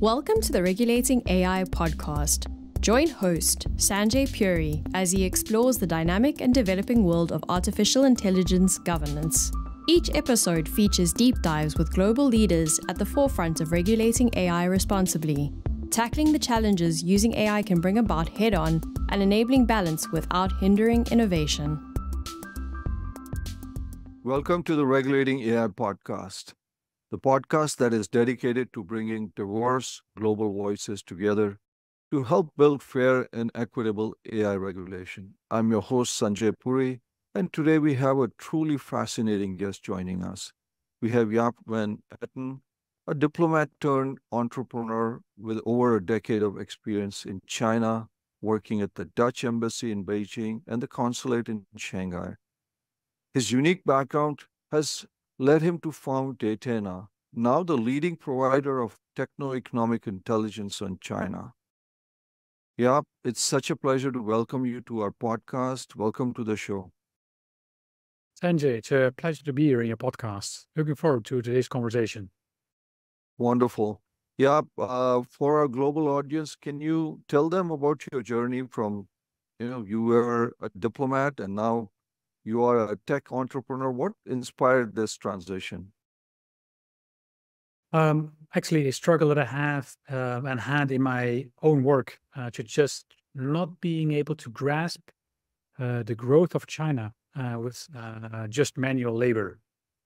Welcome to the Regulating AI podcast. Join host Sanjay Puri as he explores the dynamic and developing world of artificial intelligence governance. Each episode features deep dives with global leaders at the forefront of regulating AI responsibly, tackling the challenges using AI can bring about head on and enabling balance without hindering innovation. Welcome to the Regulating AI podcast, the podcast that is dedicated to bringing diverse global voices together to help build fair and equitable AI regulation. I'm your host, Sanjay Puri, and today we have a truly fascinating guest joining us. We have Jaap van Etten, a diplomat turned entrepreneur with over a decade of experience in China, working at the Dutch Embassy in Beijing and the consulate in Shanghai. His unique background has led him to found Datenna, now the leading provider of techno-economic intelligence on China. Yeah, it's such a pleasure to welcome you to our podcast. Welcome to the show. Sanjay, it's a pleasure to be here in your podcast. Looking forward to today's conversation. Wonderful. Yeah, uh, for our global audience, can you tell them about your journey from, you know, you were a diplomat and now you are a tech entrepreneur. What inspired this transition? Um, actually, a struggle that I have uh, and had in my own work uh, to just not being able to grasp uh, the growth of China uh, with uh, just manual labor,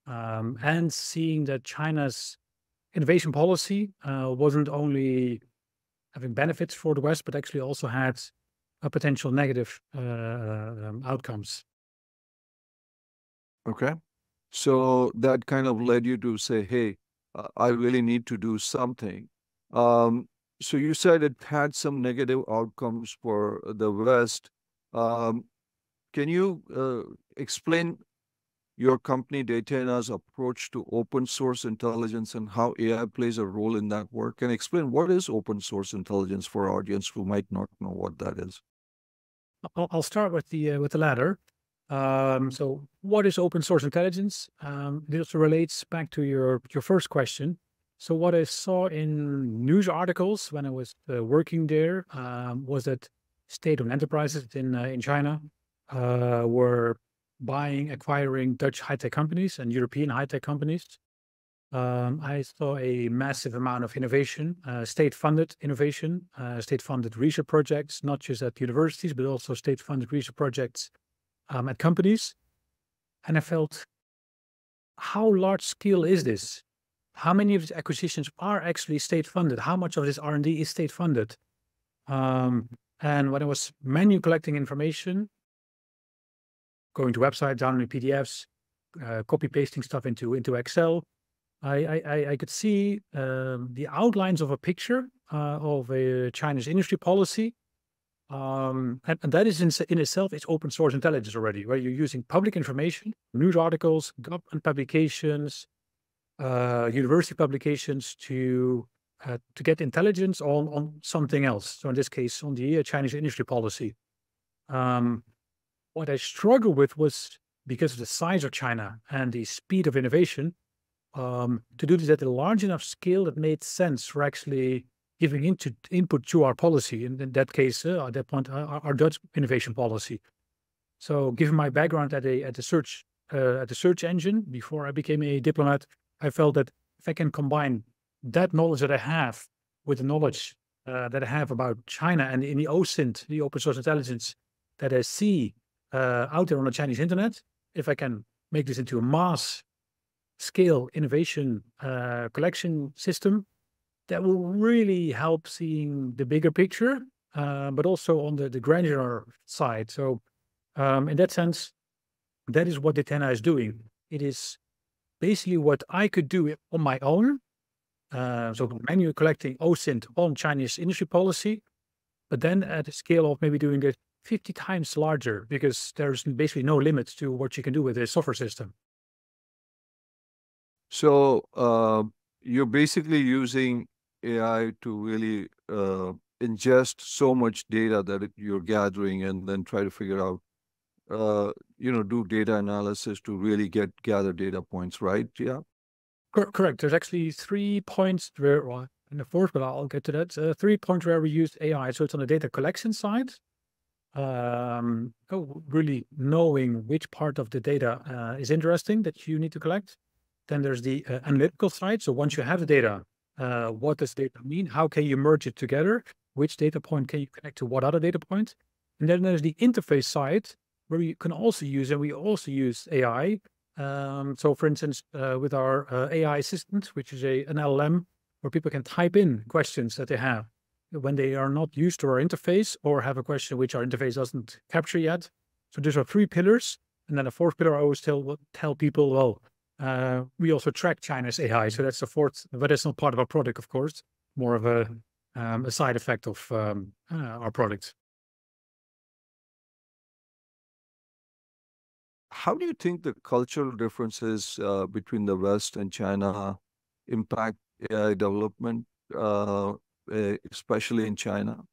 um, and seeing that China's innovation policy uh, wasn't only having benefits for the West, but actually also had a potential negative um, outcomes. Okay. So that kind of led you to say, hey, uh, I really need to do something. Um, so you said it had some negative outcomes for the West. Um, can you uh, explain your company Datenna's approach to open source intelligence and how AI plays a role in that work? And explain what is open source intelligence for our audience who might not know what that is. I'll start with the uh, with the latter. Um, so what is open source intelligence? Um, this relates back to your, your first question. So what I saw in news articles when I was uh, working there um, was that state-owned enterprises in uh, in China uh, were buying, acquiring Dutch high-tech companies and European high-tech companies. Um, I saw a massive amount of innovation, uh, state-funded innovation, uh, state-funded research projects, not just at universities, but also state-funded research projects um, at companies. And I felt, how large scale is this? How many of these acquisitions are actually state funded? How much of this R&D is state funded? Um, and when I was manually collecting information, going to websites, downloading PDFs, uh, copy pasting stuff into into Excel, I I, I could see um, the outlines of a picture uh, of a Chinese industry policy um, and, and, that is in, in itself, it's open source intelligence already, where you're using public information, news articles, government publications, uh, university publications to uh, to get intelligence on on something else. So in this case, on the uh, Chinese industry policy. Um, what I struggled with was because of the size of China and the speed of innovation, um, to do this at a large enough scale that made sense for actually giving into, input to our policy. And in that case, uh, at that point, our, our, Dutch innovation policy. So, given my background at a at the search uh, at the search engine before I became a diplomat, I felt that if I can combine that knowledge that I have with the knowledge uh, that I have about China and in the OSINT, the open source intelligence that I see uh, out there on the Chinese internet, if I can make this into a mass scale innovation uh, collection system, that will really help seeing the bigger picture, uh, but also on the, the granular side. So um, in that sense, that is what Datenna is doing. It is basically what I could do on my own. Uh, so manually collecting OSINT on Chinese industry policy, but then at a scale of maybe doing it 50 times larger because there's basically no limit to what you can do with a software system. So uh, you're basically using AI to really uh, ingest so much data that you're gathering and then try to figure out, uh, you know, do data analysis to really get gather data points, right? Yeah. Correct. There's actually three points where and the fourth, but I'll get to that. Uh, three points where we use AI. So it's on the data collection side. Um, oh, really knowing which part of the data uh, is interesting that you need to collect. Then there's the uh, analytical side. So once you have the data, uh, what does data mean? How can you merge it together? Which data point can you connect to what other data point? And then there's the interface side where you can also use, and we also use AI. Um, so for instance, uh, with our uh, AI assistant, which is a, an LLM, where people can type in questions that they have when they are not used to our interface or have a question which our interface doesn't capture yet. So these are three pillars. And then a fourth pillar, I always tell, tell people, well, uh, we also track China's AI. So that's the fourth, but that's not part of our product, of course, more of a, um, a side effect of um, uh, our product. How do you think the cultural differences uh, between the West and China impact AI development, uh, eh, especially in China,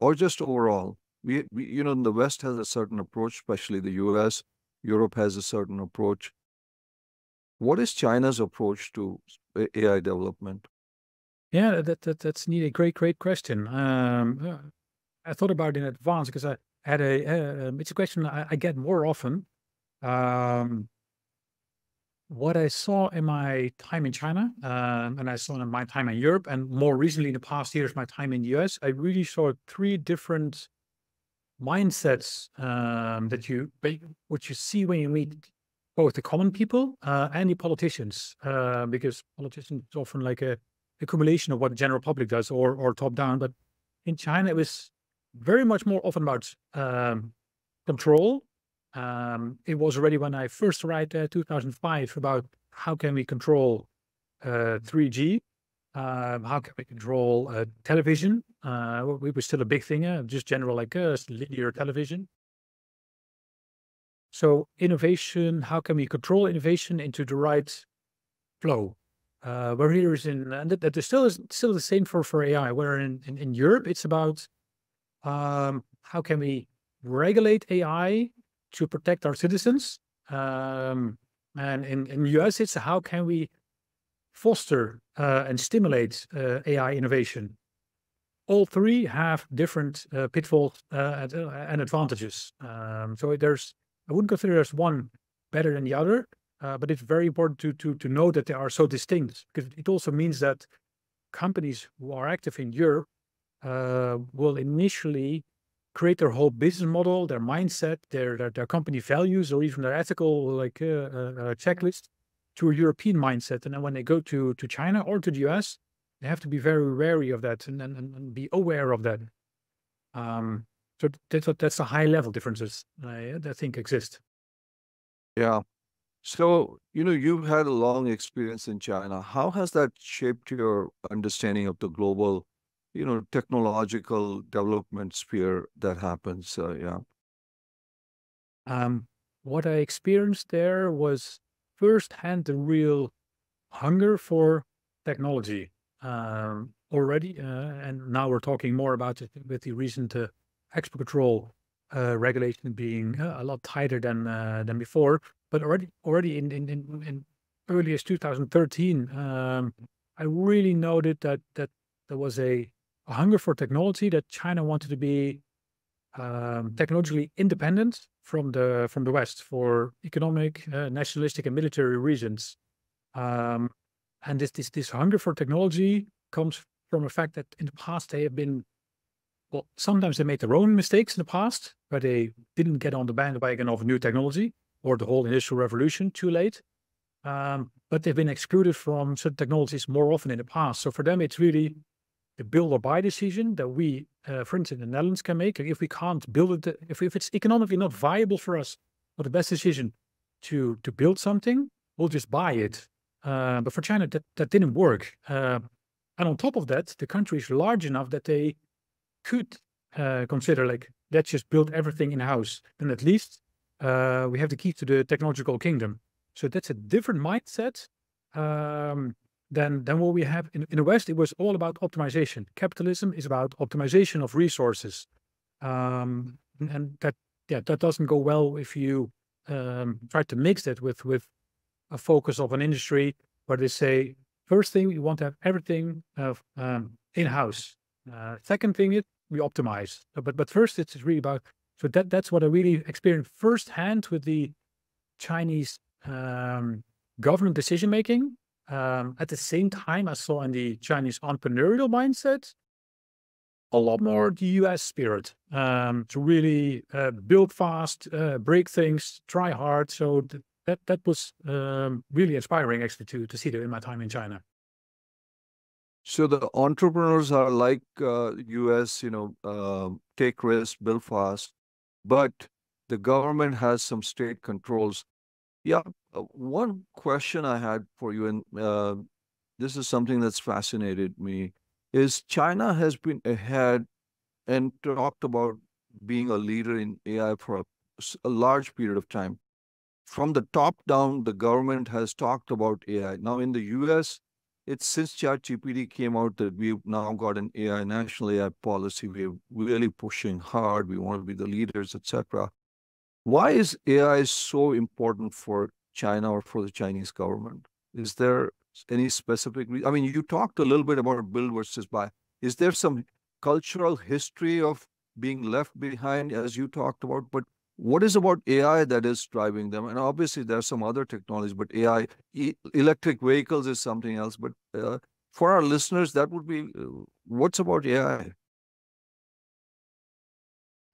or just overall? We, we, you know, the West has a certain approach, especially the U.S. Europe has a certain approach. What is China's approach to AI development? Yeah, that, that that's indeed a great, great question. Um, I thought about it in advance because I had a. Uh, it's a question I, I get more often. Um, what I saw in my time in China, um, and I saw in my time in Europe, and more recently in the past years, my time in the US, I really saw three different mindsets um, that you what you see when you meet both the common people uh, and the politicians, uh, because politicians often like a accumulation of what the general public does or or top down. But in China, it was very much more often about um, control um, it was already when I first arrived there, 2005, about how can we control uh, 3G? Um, how can we control uh, television? Uh, we were still a big thing, uh, just general like linear television. So innovation, how can we control innovation into the right flow? Uh, where here is in, and that, that still is still the same for, for AI, where in, in, in Europe, it's about um, how can we regulate AI to protect our citizens. Um, and in, in US, it's how can we foster uh, and stimulate uh, AI innovation? All three have different uh, pitfalls uh, and, uh, and, advantages. Um, so there's, I wouldn't consider there's one better than the other, uh, but it's very important to, to, to know that they are so distinct because it also means that companies who are active in Europe will initially create their whole business model, their mindset, their their, their company values, or even their ethical like uh, uh, uh, checklist to a European mindset. And then when they go to to China or to the US, they have to be very wary of that and and, and be aware of that. Um, so that's that's the high level differences I, I think exist. Yeah. So, you know, you've had a long experience in China. How has that shaped your understanding of the global you know, technological development sphere that happens. Uh, yeah. Um, what I experienced there was firsthand the real hunger for technology um, already, uh, and now we're talking more about it with the recent uh, export control uh, regulation being uh, a lot tighter than uh, than before. But already, already in in, in, in early as 2013, um, I really noted that that there was a a hunger for technology that China wanted to be um, technologically independent from the from the West for economic, uh, nationalistic, and military reasons. Um, and this, this this hunger for technology comes from the fact that in the past they have been well, sometimes they made their own mistakes in the past, where they didn't get on the bandwagon of new technology or the whole industrial revolution too late. Um, but they've been excluded from certain technologies more often in the past. So for them, it's really the build or buy decision that we, uh, for instance, in the Netherlands can make. If we can't build it, if, if it's economically not viable for us, or the best decision to to build something, we'll just buy it. Uh, but for China, that, that didn't work. Uh, and on top of that, the country is large enough that they could uh, consider like, let's just build everything in house. Then at least uh, we have the key to the technological kingdom. So that's a different mindset. Um, than than what we have in, in the West. It was all about optimization. Capitalism is about optimization of resources, um, and that yeah that doesn't go well if you um, try to mix that with with a focus of an industry where they say first thing, we want to have everything uh, um, in-house. Uh, second thing is we optimize. But but first, it's really about so that that's what I really experienced firsthand with the Chinese um, government decision making. Um, at the same time, I saw in the Chinese entrepreneurial mindset a lot more the US spirit um, to really uh, build fast, uh, break things, try hard. So th- that that was um, really inspiring actually to to see that in my time in China. So the entrepreneurs are like uh, US, you know, uh, take risks, build fast, but the government has some state controls. Yeah, uh, one question I had for you, and uh, this is something that's fascinated me, is China has been ahead and talked about being a leader in AI for a, a large period of time. From the top down, the government has talked about AI. Now in the US, it's since ChatGPT came out that we've now got an AI national AI policy. We're really pushing hard. We want to be the leaders, etc. Why is AI so important for China or for the Chinese government? Is there any specific? I mean, you talked a little bit about build versus buy. Is there some cultural history of being left behind, as you talked about? But what is about AI that is driving them? And obviously, there are some other technologies, but AI, e electric vehicles is something else. But uh, for our listeners, that would be uh, what's about AI?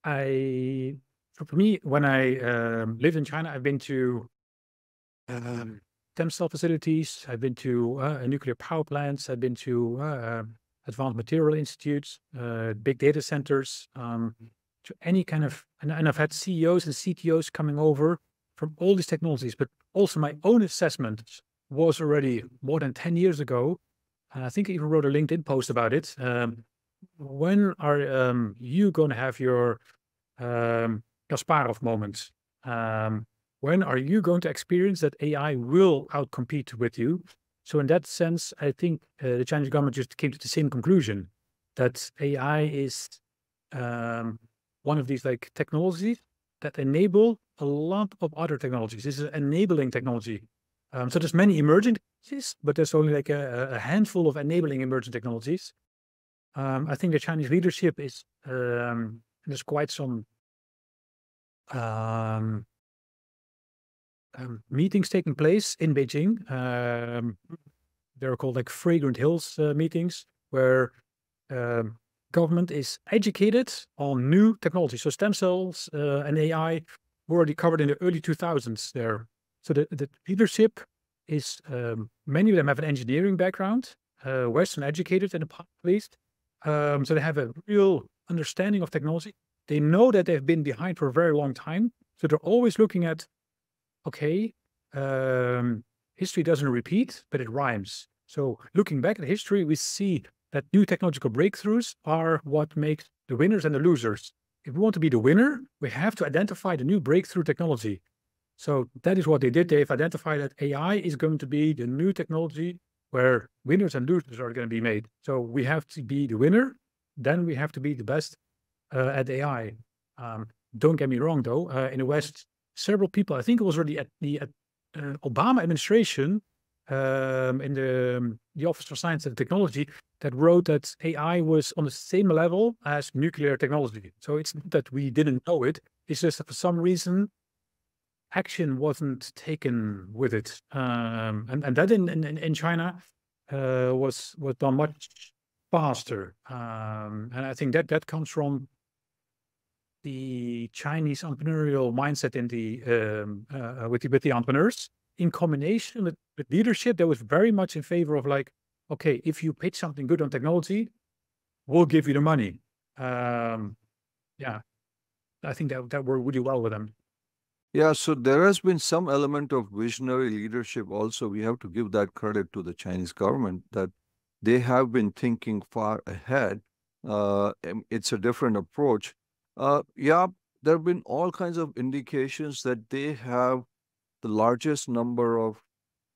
I, for me, when I um, lived in China, I've been to um, stem cell facilities. I've been to uh, nuclear power plants. I've been to uh, advanced material institutes, uh, big data centers. Um, to any kind of, and, and I've had CEOs and CTOs coming over from all these technologies, but also my own assessment was already more than 10 years ago. And I think I even wrote a LinkedIn post about it. Um, when are um, you going to have your um, Kasparov moments? Um, when are you going to experience that AI will outcompete with you? So in that sense, I think uh, the Chinese government just came to the same conclusion that AI is um, one of these like technologies that enable a lot of other technologies. This is enabling technology. Um, so there's many emerging technologies, but there's only like a, a handful of enabling emerging technologies. Um, I think the Chinese leadership is um, there's quite some um, um, meetings taking place in Beijing. Um, they're called like Fragrant Hills uh, meetings, where um, government is educated on new technology. So stem cells uh, and AI were already covered in the early 2000s there. So the, the leadership is, um, many of them have an engineering background, uh, Western educated in the past at least. Um, so they have a real understanding of technology. They know that they've been behind for a very long time. So they're always looking at, okay, um, history doesn't repeat, but it rhymes. So looking back at history, we see that new technological breakthroughs are what makes the winners and the losers. If we want to be the winner, we have to identify the new breakthrough technology. So that is what they did. They've identified that AI is going to be the new technology where winners and losers are going to be made. So we have to be the winner, then we have to be the best uh, at AI. Um, don't get me wrong, though. Uh, in the West, several people, I think it was already at the at, uh, Obama administration, um, in the um, the Office for Science and Technology, that wrote that AI was on the same level as nuclear technology. So it's not that we didn't know it. It's just that for some reason, action wasn't taken with it. Um, and, and that in, in, in China uh, was, was done much faster. Um, and I think that that comes from the Chinese entrepreneurial mindset in the, um, uh, with, the, with the entrepreneurs in combination with, with leadership that was very much in favor of like, okay, if you pitch something good on technology, we'll give you the money. Um, yeah, I think that that worked really well with them. Yeah, so there has been some element of visionary leadership also. We have to give that credit to the Chinese government that they have been thinking far ahead. Uh, it's a different approach. Uh, yeah, there have been all kinds of indications that they have the largest number of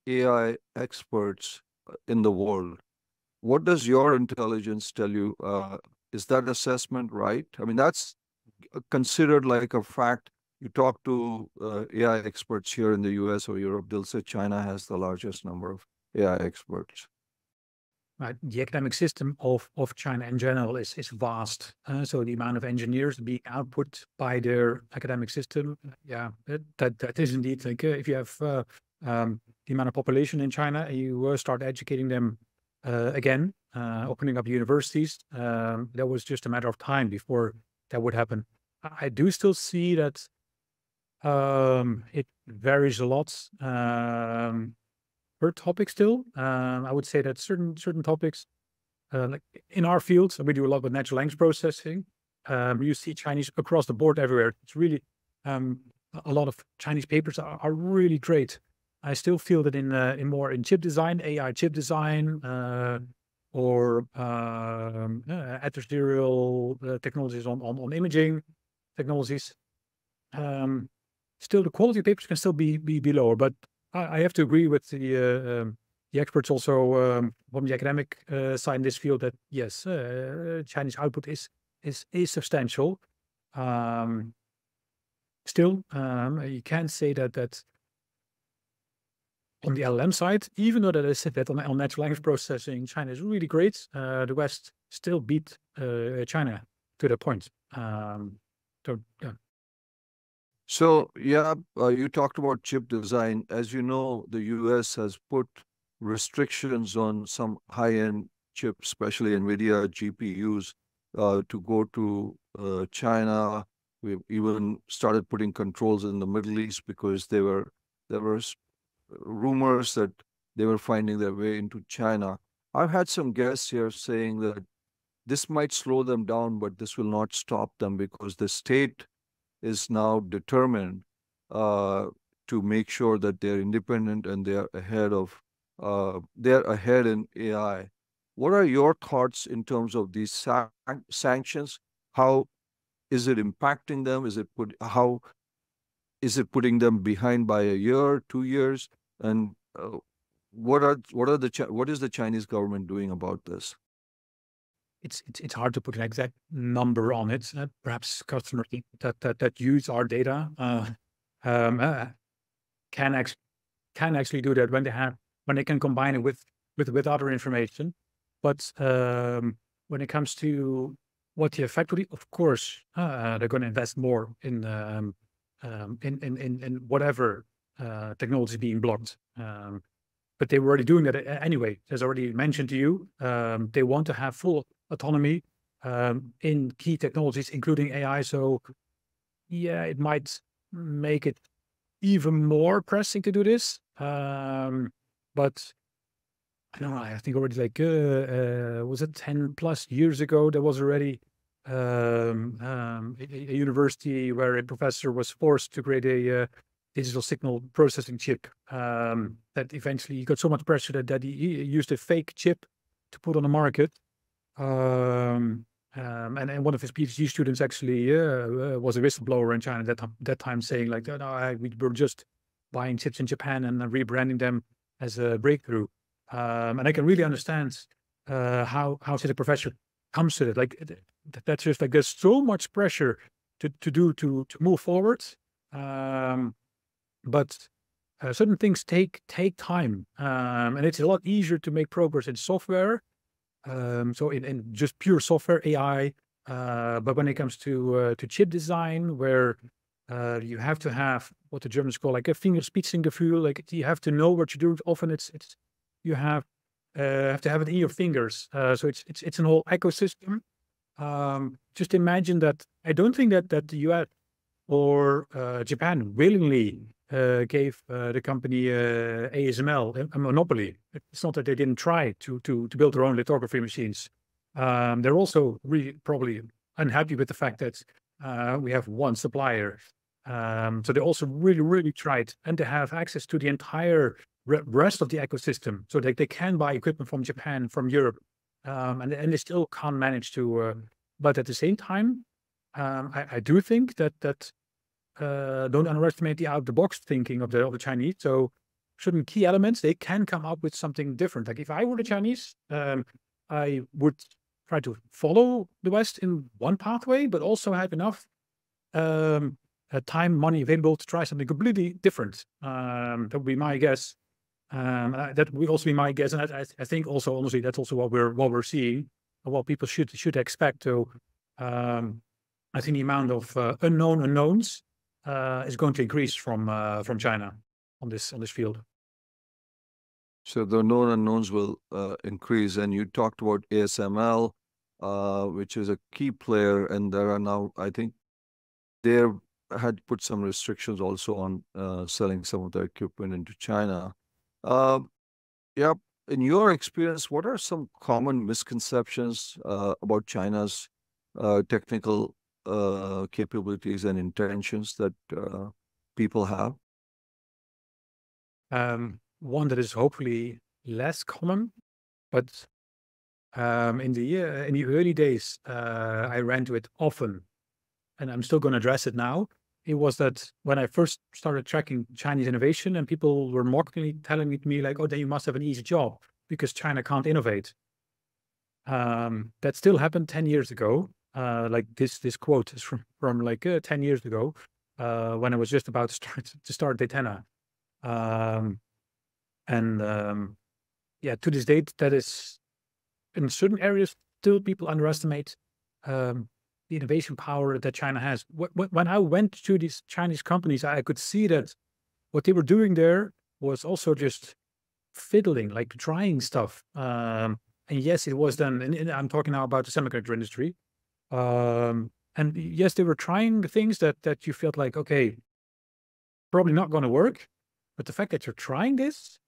AI experts uh, in the world. What does your intelligence tell you? Uh, is that assessment right? I mean, that's considered like a fact. You talk to uh, AI experts here in the US or Europe, they'll say China has the largest number of AI experts. Right, the academic system of, of China in general is, is vast. Uh, so the amount of engineers being output by their academic system, yeah, that, that is indeed like uh, if you have uh, um, the amount of population in China, you uh, start educating them uh, again, opening up universities. Um, that was just a matter of time before that would happen. I do still see that um, it varies a lot um, per topic. Still, um, I would say that certain certain topics, uh, like in our field, we do a lot with natural language processing. Um, you see Chinese across the board everywhere. It's really um, a lot of Chinese papers are, are really great. I still feel that in uh, in more in chip design, AI chip design, uh, or um, uh, adversarial uh, technologies on, on on imaging technologies. Um, still, the quality of papers can still be be, be lower, but I, have to agree with the uh, um, the experts also um, from the academic uh, side in this field that yes, Chinese output is is is substantial. Um, still, um, you can say that that on the LLM side, even though that I said that on, on natural language processing, China is really great. Uh, the West still beat uh, China to the point. Um, so, yeah. So, yeah, uh, you talked about chip design. As you know, the US has put restrictions on some high-end chips, especially NVIDIA GPUs, uh, to go to uh, China. We've even started putting controls in the Middle East because they were there was rumors that they were finding their way into China. I've had some guests here saying that this might slow them down, but this will not stop them because the state is now determined uh, to make sure that they're independent and they're ahead of uh, they're ahead in AI. What are your thoughts in terms of these san sanctions? How is it impacting them? Is it put how is it putting them behind by a year, two years? And uh, what are what are the what is the Chinese government doing about this? It's it's, it's hard to put an exact number on it. Uh, perhaps customers that, that that use our data uh, um, uh, can actually can actually do that when they have when they can combine it with with with other information. But um, when it comes to what the effect will be, of course, uh, they're going to invest more in um, um, in, in, in, in whatever uh, technology being blocked. Um, but they were already doing that anyway. As already mentioned to you, um, they want to have full autonomy um, in key technologies, including AI. So, yeah, it might make it even more pressing to do this. Um, but I don't know. I think already like uh, uh, was it ten plus years ago? There was already um, um, a, a, university where a professor was forced to create a uh, digital signal processing chip um, that eventually he got so much pressure that, that he, he, used a fake chip to put on the market. Um, um, and, and one of his PhD students actually uh, uh, was a whistleblower in China that, that time saying like, no, I, we were just buying chips in Japan and then rebranding them as a breakthrough. Um, and I can really understand uh, how, how a professor comes to it. Like that's just like there's so much pressure to to do to to move forward. Um, but uh, certain things take take time, um, and it's a lot easier to make progress in software. Um, so in, in just pure software AI, uh, but when it comes to uh, to chip design, where uh, you have to have what the Germans call like a finger Fingerspitzengefühl, like you have to know what you're doing. Often it's it's you have uh, have to have it in your fingers. Uh, so it's it's it's an whole ecosystem. Um, just imagine that. I don't think that that the US or uh, Japan willingly gave uh, the company uh, ASML a monopoly. It's not that they didn't try to to to build their own lithography machines. Um, they're also really probably unhappy with the fact that uh, we have one supplier. Um, so they also really really tried, and they have access to the entire rest of the ecosystem, so that they can buy equipment from Japan, from Europe, um, and and they still can't manage to. Uh, but at the same time, um, I, I, do think that that uh, don't underestimate the out of the box thinking of the of the Chinese. So certain key elements they can come up with something different. Like if I were the Chinese, um, I would try to follow the West in one pathway, but also have enough um, uh, time, money available to try something completely different. Um, that would be my guess. Um, that would also be my guess, and I, I, think also honestly that's also what we're what we're seeing, what people should should expect. So, um, I think the amount of uh, unknown unknowns uh, is going to increase from uh, from China on this on this field. So the known unknowns will uh, increase, and you talked about ASML, uh, which is a key player, and there are now I think they had put some restrictions also on uh, selling some of their equipment into China. Uh, yeah, in your experience, what are some common misconceptions about China's technical uh, capabilities and intentions that uh, people have? Um, one that is hopefully less common, but um, in the year in the early days, I ran to it often, and I'm still going to address it now it was that when I first started tracking Chinese innovation and people were mockingly telling me like, oh, then you must have an easy job because China can't innovate. Um, that still happened 10 years ago. Uh, like this, this quote is from, from like uh, 10 years ago uh, when I was just about to start, to start Datenna. Um, and um, yeah, to this date, that is in certain areas, still people underestimate um, the innovation power that China has. When I went to these Chinese companies, I could see that what they were doing there was also just fiddling, like trying stuff. Um, and yes, it was then, and I'm talking now about the semiconductor industry. Um, and yes, they were trying things that that you felt like, okay, probably not going to work. But the fact that you're trying this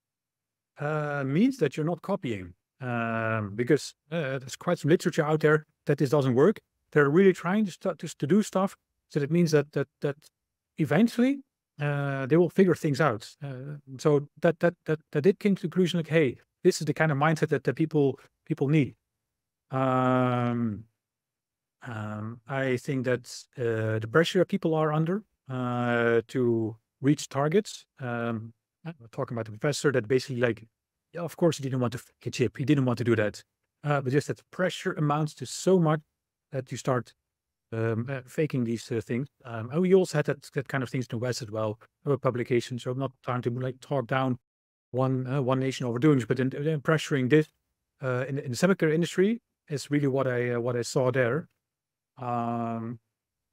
uh, means that you're not copying, um, because uh, there's quite some literature out there that this doesn't work they're really trying to start to, to do stuff. So that means that that that eventually uh, they will figure things out. Uh, so that that that that did came to the conclusion like, hey, this is the kind of mindset that, that people people need. Um, um, I think that uh, the pressure people are under uh, to reach targets. Um, talking about the professor that basically like, yeah, of course he didn't want to fake chip. He didn't want to do that. Uh, but just that pressure amounts to so much that you start um, uh, faking these uh, things. Um, and we also had that, that kind of things in the West as well, about publications. So I'm not trying to like talk down one uh, one nation overdoing but in, in pressuring this in, in the semiconductor industry is really what I what I saw there. Um,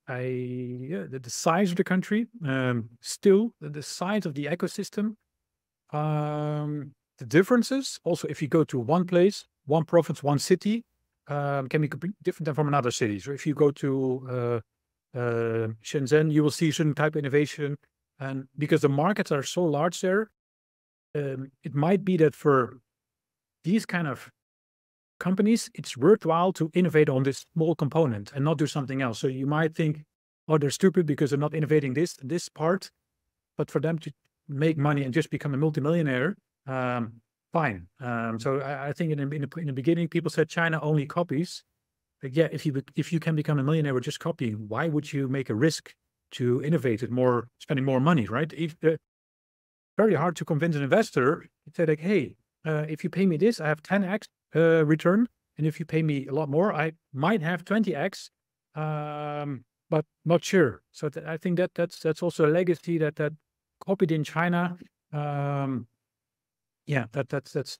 I yeah, the, the, size of the country, um, still the, the, size of the ecosystem, um, the differences. Also, if you go to one place, one province, one city, um, can be completely different than from another city. So if you go to uh, uh, Shenzhen, you will see certain type of innovation. And because the markets are so large there, um, it might be that for these kind of companies, it's worthwhile to innovate on this small component and not do something else. So you might think, oh, they're stupid because they're not innovating this this part. But for them to make money and just become a multimillionaire, um, fine. Um, so I, I think in, in, the, in the beginning, people said China only copies. Like, yeah, if you if you can become a millionaire with just copying, why would you make a risk to innovate it more, spending more money, right? If, uh, very hard to convince an investor. Say like, hey, uh, if you pay me this, I have 10x uh, return, and if you pay me a lot more, I might have 20x, um, but not sure. So th- I think that that's that's also a legacy that that copied in China. Um, yeah, that that's that's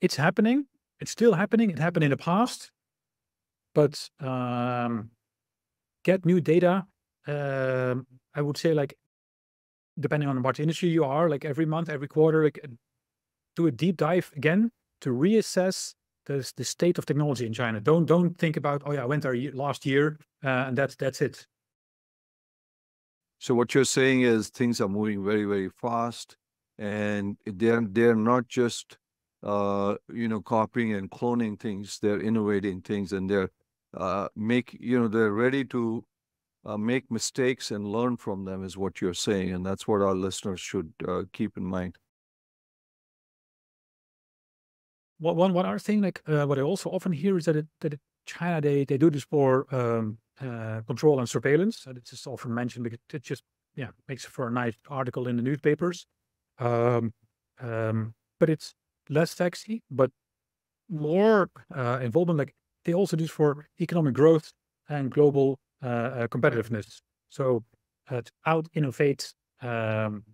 it's happening. It's still happening. It happened in the past, but um, get new data. Um, I would say like depending on what industry you are, like every month, every quarter, like do a deep dive again to reassess the the state of technology in China. Don't don't think about oh yeah, I went there last year uh, and that's that's it. So what you're saying is things are moving very very fast and they're they're not just uh, you know copying and cloning things; they're innovating things, and they're uh, make you know they're ready to uh, make mistakes and learn from them. Is what you're saying, and that's what our listeners should uh, keep in mind. One one one other thing, like uh, what I also often hear is that it, that China they they do this for um, uh, control and surveillance. And it's just often mentioned because it just yeah makes for a nice article in the newspapers. Um, um, but it's less sexy, but more uh, involvement. Like they also do this for economic growth and global uh, uh competitiveness. So uh, out innovate um,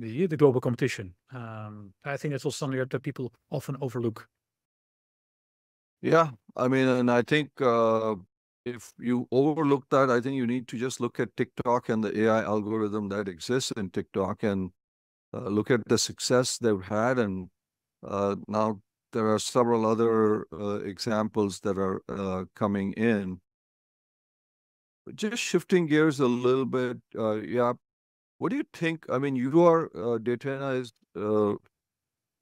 the the global competition. Um, I think that's also something that, people often overlook. Yeah, I mean, and I think uh, if you overlook that, I think you need to just look at TikTok and the AI algorithm that exists in TikTok and uh, look at the success they've had. And uh, now there are several other uh, examples that are uh, coming in. Just shifting gears a little bit, uh, yeah. What do you think? I mean, you are uh, is uh,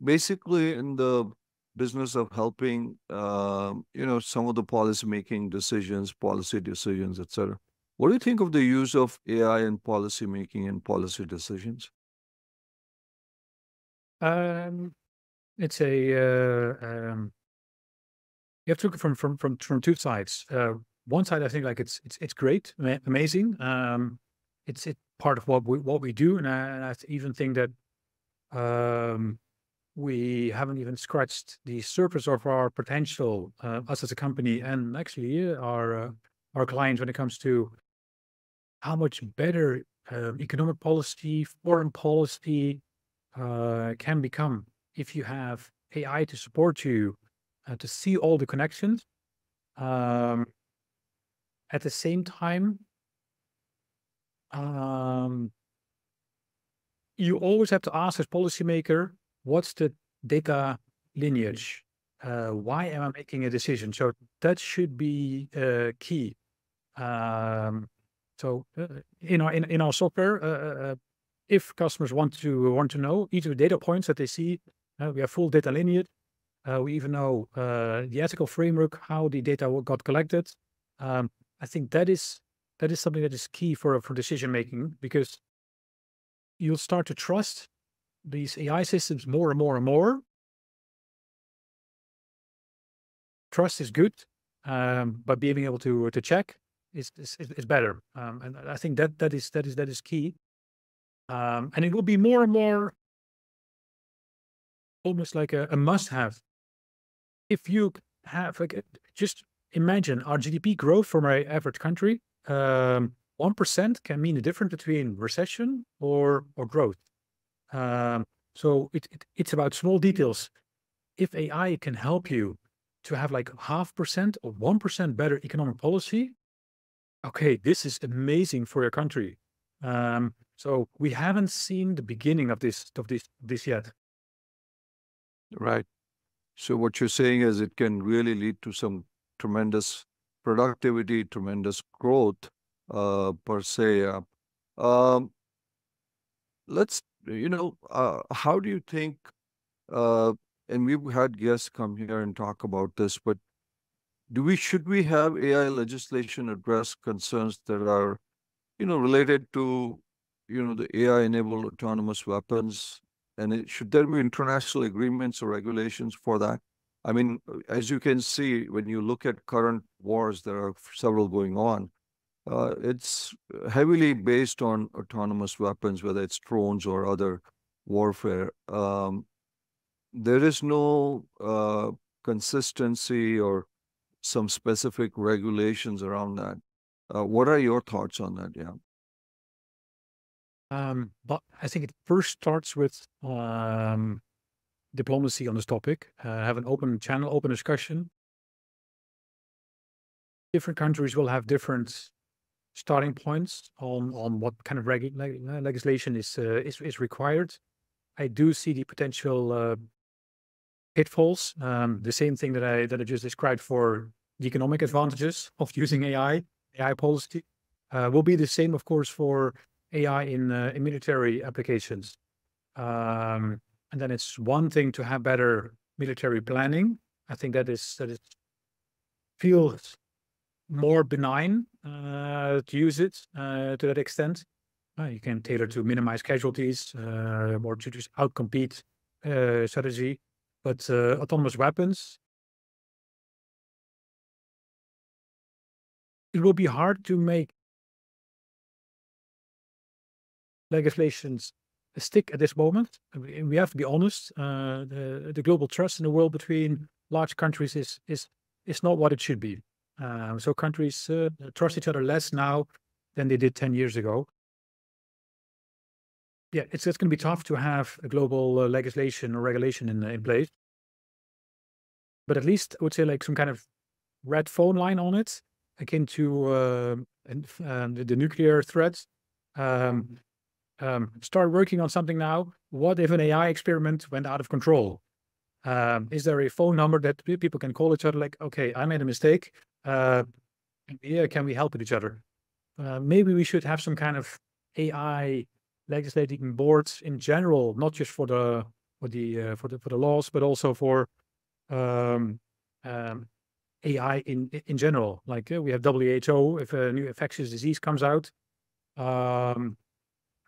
basically in the business of helping, um, you know, some of the policy making decisions, policy decisions, etc. What do you think of the use of AI in policy making and policy decisions? Um, it's a uh, um, you have to look from from from from two sides. Uh, one side, I think, like it's it's it's great, amazing. Um, it's it part of what we what we do, and I, and I even think that um, we haven't even scratched the surface of our potential, uh, us as a company, and actually our uh, our clients when it comes to how much better uh, economic policy, foreign policy uh, can become if you have AI to support you uh, to see all the connections. Um, at the same time, um, you always have to ask as policymaker what's the data lineage? Uh, why am I making a decision? So that should be uh, key. Um, so uh, in our in, in our software, uh, uh, uh, if customers want to want to know each of the data points that they see, we have full data lineage. we even know the ethical framework, how the data got collected. Um, I think that is that is something that is key for for decision making because you'll start to trust these AI systems more and more and more. Trust is good, um, but being able to to check is is, is better. Um, and I think that that is that is that is key. Um, and it will be more and more almost like a, a must-have. If you have like just imagine our GDP growth from our average country, um, one percent can mean the difference between recession or or growth. Um, so it, it, it's about small details. If AI can help you to have like half percent or 1% better economic policy, okay, this is amazing for your country. Um, so we haven't seen the beginning of this of this this yet. Right. So what you're saying is it can really lead to some tremendous productivity, tremendous growth uh, per se. Uh, um, let's you know, uh, how do you think, uh, and we've had guests come here and talk about this, but do we, should we have AI legislation address concerns that are, you know, related to, you know, the AI-enabled autonomous weapons? And it, should there be international agreements or regulations for that? I mean, as you can see, when you look at current wars, there are several going on. Uh, it's heavily based on autonomous weapons, whether it's drones or other warfare. Um, there is no uh, consistency or some specific regulations around that. Uh, what are your thoughts on that? Yeah. Um, but I think it first starts with um, diplomacy on this topic. Uh, have an open channel, open discussion. Different countries will have different starting points on on what kind of regu- uh, legislation is, uh, is is required. I do see the potential uh, pitfalls. Um, the same thing that I that I just described for the economic advantages of using AI, AI policy, uh, will be the same, of course, for AI in uh, in military applications. Um, and then it's one thing to have better military planning. I think that is that it feels more benign uh, to use it uh, to that extent. Uh, you can tailor to minimize casualties uh, or to just outcompete uh, strategy. But uh, autonomous weapons, it will be hard to make legislations stick at this moment. We have to be honest. the the global trust in the world between large countries is is is not what it should be. Um, so countries uh, trust each other less now than they did 10 years ago. yeah, it's, it's going to be tough to have a global uh, legislation or regulation in, in place. But at least I would say like some kind of red phone line on it, akin to uh, and, the, the nuclear threat. Um, um, start working on something now. What if an AI experiment went out of control? Um, is there a phone number that people can call each other? Like, okay, I made a mistake. Uh, yeah, can we help with each other? Uh, maybe we should have some kind of AI legislating boards in general, not just for the for the uh, for the for the laws, but also for um, um, AI in in general. Like uh, we have WHO. If a new infectious disease comes out, um,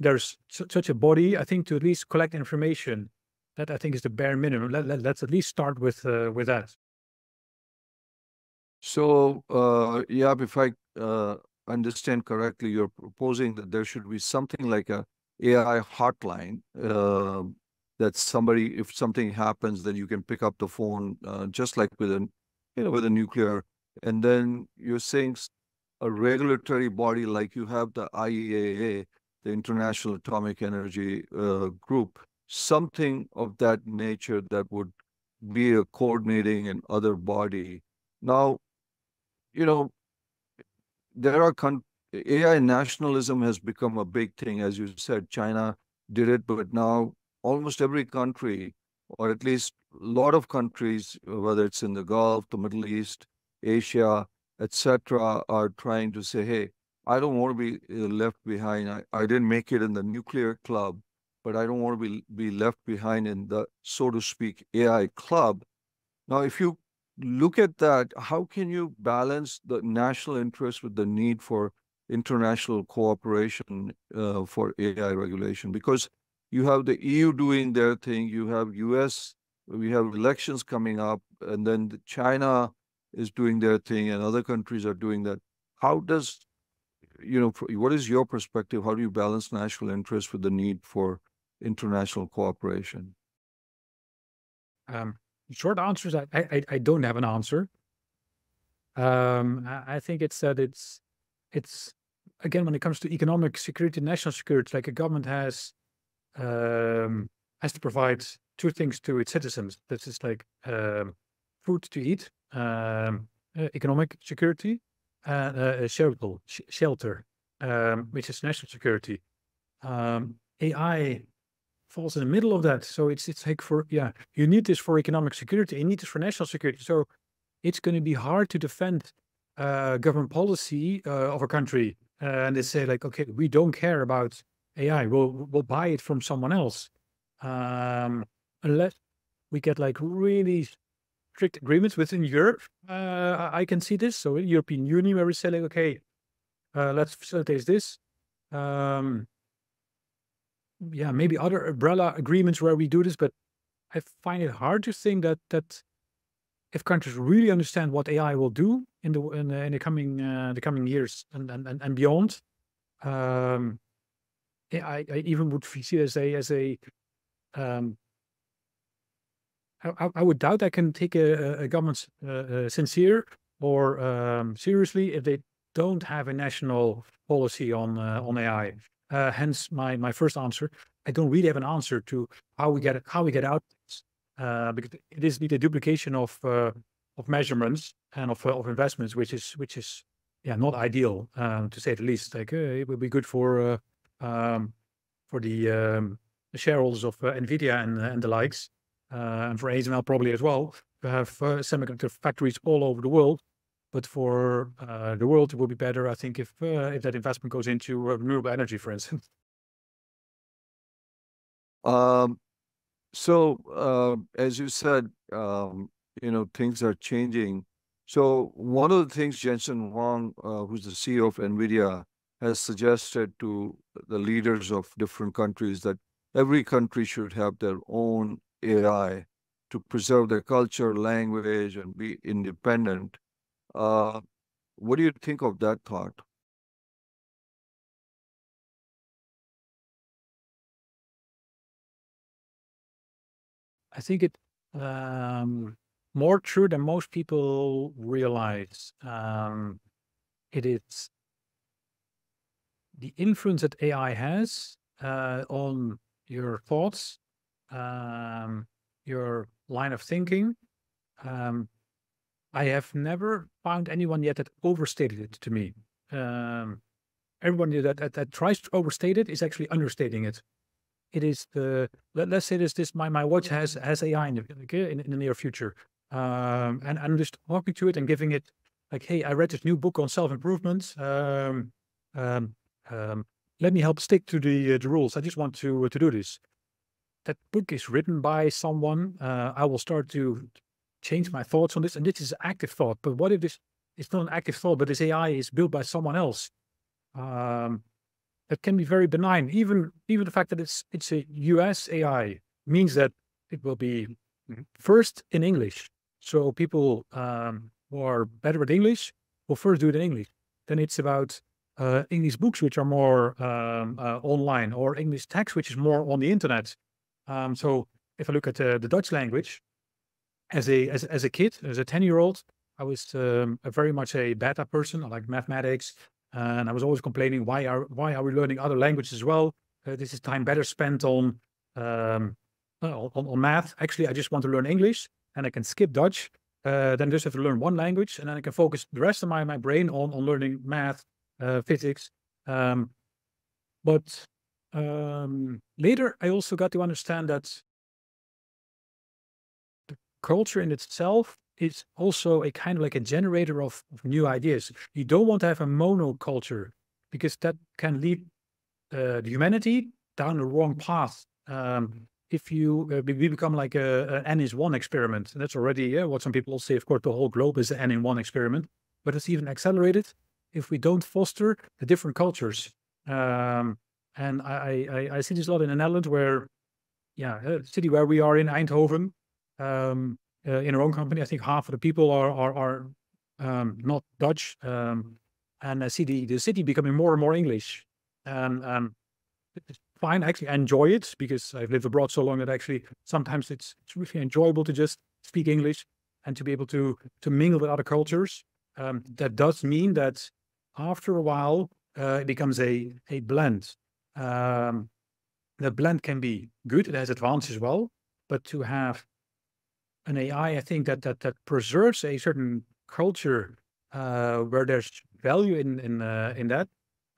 there's such a body. I think to at least collect information. That I think is the bare minimum. Let, let, us at least start with uh, with that. So, uh, yeah, if I uh, understand correctly, you're proposing that there should be something like a AI hotline uh, that somebody, if something happens, then you can pick up the phone, uh, just like with a, you know, with a nuclear. And then you're saying a regulatory body like you have the IAEA, the International Atomic Energy uh, Group, something of that nature that would be a coordinating and other body. Now, you know, there are AI nationalism has become a big thing. As you said, China did it, but now almost every country, or at least a lot of countries, whether it's in the Gulf, the Middle East, Asia, etc., are trying to say, hey, I don't want to be uh, left behind. I, I didn't make it in the nuclear club, but I don't want to be, be left behind in the, so to speak, AI club. Now, if you look at that, how can you balance the national interest with the need for international cooperation uh, for AI regulation because you have the EU doing their thing, you have US, we have elections coming up, and then China is doing their thing, and other countries are doing that. How does, you know, what is your perspective? How do you balance national interest with the need for international cooperation? Um, short answer is I, I, I don't have an answer. Um, I think it's that it's it's again, when it comes to economic security, national security, like a government has um, has to provide two things to its citizens. This is like um, food to eat, um, uh, economic security, uh, shelter, sh shelter um, which is national security. Um, AI falls in the middle of that, so it's it's like for yeah, you need this for economic security, you need this for national security. So it's going to be hard to defend uh, government policy uh, of a country and they say like, okay, we don't care about AI. We'll we'll buy it from someone else, um, unless we get like really strict agreements within Europe. Uh, I can see this. So in European Union, where we say like, okay, uh, let's facilitate this. Um, yeah, maybe other umbrella agreements where we do this, but I find it hard to think that that if countries really understand what AI will do in the in the, in the coming uh, the coming years and and, and beyond, um, I, I even would see it as a as a um, I, I would doubt I can take a, a government uh, uh, sincere or um, seriously if they don't have a national policy on uh, on AI. Uh, hence my my first answer. I don't really have an answer to how we get how we get out uh, because it is the duplication of uh, of measurements and of of investments, which is which is yeah not ideal um, to say the least. Like it would be good for um, for the, um, the shareholders of Nvidia and and the likes, and for ASML probably as well to have semiconductor factories all over the world. But for uh, the world, it would be better, I think, if uh, if that investment goes into uh, renewable energy, for instance. Um, so, uh, as you said, um, you know, things are changing. So one of the things Jensen Huang, uh, who's the CEO of NVIDIA, has suggested to the leaders of different countries that every country should have their own AI to preserve their culture, language, and be independent. Uh, what do you think of that thought? I think it um, more true than most people realize. Um, it is the influence that AI has uh, on your thoughts, um, your line of thinking. Um, I have never found anyone yet that overstated it to me. Um, everyone that, that that tries to overstate it is actually understating it. It is the let, us say this this my, my watch has has AI in the, in, in the near future, um, and I'm just talking to it and giving it like, hey, I read this new book on self improvement. Um, um, um, let me help stick to the uh, the rules. I just want to uh, to do this. That book is written by someone. Uh, I will start to change my thoughts on this, and this is active thought. But what if this? It's not an active thought, but this AI is built by someone else. Um, that can be very benign. Even even the fact that it's it's a US AI means that it will be mm-hmm. first in English. So people um, who are better at English will first do it in English. Then it's about uh, English books, which are more um, uh, online, or English text, which is more on the internet. Um, so if I look at uh, the Dutch language, as a as, as a kid, as a ten year old, I was um, very much a beta person. I like mathematics, and I was always complaining why are why are we learning other languages as well? Uh, this is time better spent on, um, on on math. Actually, I just want to learn English, and I can skip Dutch. Uh, then just have to learn one language, and then I can focus the rest of my my brain on on learning math, uh, physics. Um, but um, later, I also got to understand that the culture in itself is also a kind of like a generator of, of new ideas. You don't want to have a monoculture because that can lead uh, the humanity down the wrong path. Um, if you uh, we become like a, a n is one experiment, and that's already what some people say. Of course, the whole globe is an n in one experiment, but it's even accelerated if we don't foster the different cultures. Um, and I, I, I see this a lot in the Netherlands, where yeah, a city where we are in Eindhoven, um, uh, in our own company, I think half of the people are are, are um, not Dutch, um, and I see the, the city becoming more and more English. And um, fine. Actually, enjoy it because I've lived abroad so long that actually sometimes it's it's really enjoyable to just speak English and to be able to to mingle with other cultures. Um, that does mean that after a while uh, it becomes a a blend. Um, the blend can be good; it has advantages as well. But to have an AI, I think that that that preserves a certain culture uh, where there's value in in uh, in that,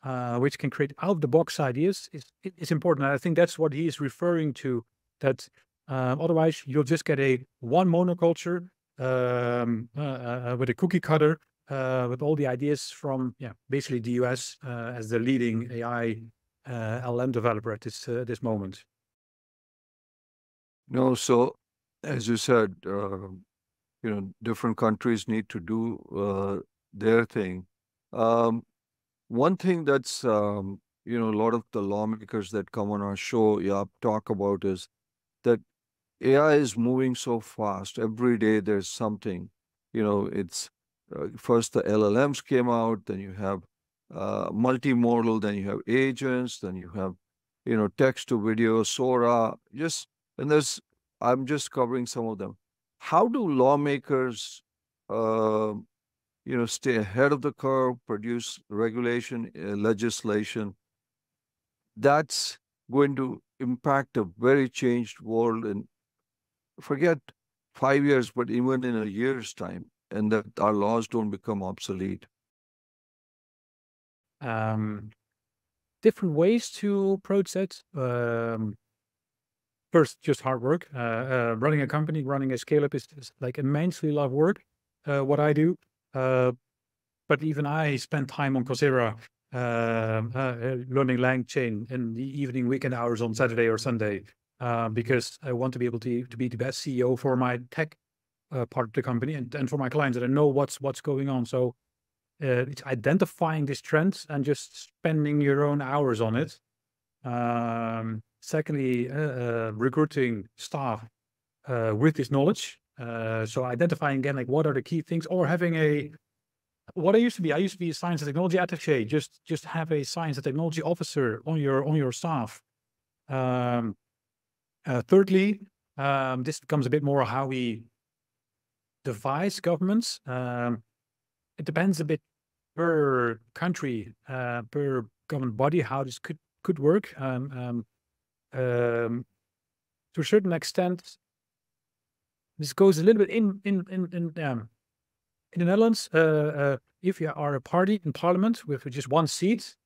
uh, which can create out of the box ideas is is important. And I think that's what he is referring to. That uh, otherwise you'll just get a one monoculture um, uh, uh, with a cookie cutter with all the ideas from yeah basically the US as the leading AI LM developer at this this moment. No, so as you said, uh, you know, different countries need to do uh, their thing. Um, one thing that's, um, you know, a lot of the lawmakers that come on our show, yeah, talk about is that AI is moving so fast. Every day there's something, you know, it's uh, first the LLMs came out, then you have uh, multimodal, then you have agents, then you have, you know, text to video, Sora, just, and there's I'm just covering some of them. How do lawmakers, uh, you know, stay ahead of the curve, produce regulation, uh, legislation? That's going to impact a very changed world and forget five years, but even in a year's time, and that our laws don't become obsolete. Um, different ways to approach that. Um, first just hard work. Uh, uh, running a company, running a scale up is, is like immensely love work. Uh, what I do, uh, but even I spend time on Coursera um, uh, uh, learning LangChain in the evening weekend hours on Saturday or Sunday because I want to be able to to be the best CEO for my tech part of the company and, and for my clients that I know what's what's going on. So it's identifying these trends and just spending your own hours on it. Um, Secondly, uh, uh, recruiting staff uh, with this knowledge. so identifying again, like what are the key things, or having a what I used to be, I used to be a science and technology attaché. Just just have a science and technology officer on your on your staff. Um, uh, thirdly, um, this becomes a bit more how we devise governments. Um, it depends a bit per country, uh, per government body, how this could could work. Um, um, um, to a certain extent, this goes a little bit in in in in, um, in the Netherlands. Uh, uh, if you are a party in parliament with just one seat,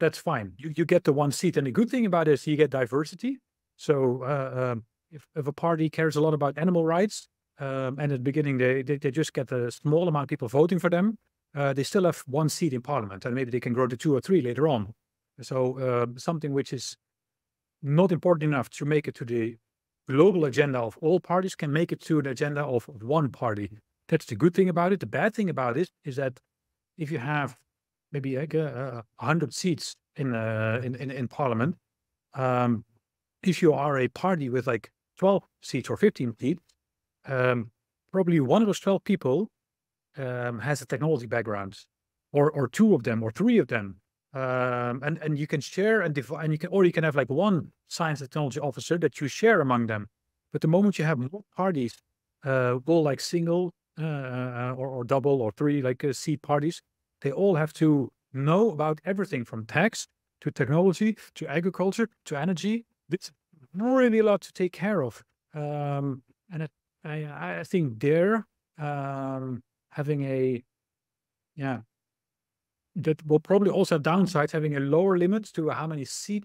that's fine. You you get the one seat, and the good thing about it is you get diversity. So uh, um, if if a party cares a lot about animal rights, um, and at the beginning they, they they just get a small amount of people voting for them, uh, they still have one seat in parliament, and maybe they can grow to two or three later on. So uh, something which is not important enough to make it to the global agenda of all parties can make it to the agenda of one party. That's the good thing about it. The bad thing about it is that if you have maybe like a, a hundred seats in, uh, in, in in parliament, um, if you are a party with like twelve seats or fifteen seats, um, probably one of those twelve people um, has a technology background, or or two of them, or three of them, um, and and you can share and divide, and you can, or you can have like one science technology officer that you share among them. But the moment you have parties, uh, all like single uh, uh, or, or double or three like uh, parties, they all have to know about everything from tax to technology to agriculture to energy. It's really a lot to take care of, um, and it, I I think there um, having a yeah that will probably also have downsides having a lower limit to how many seat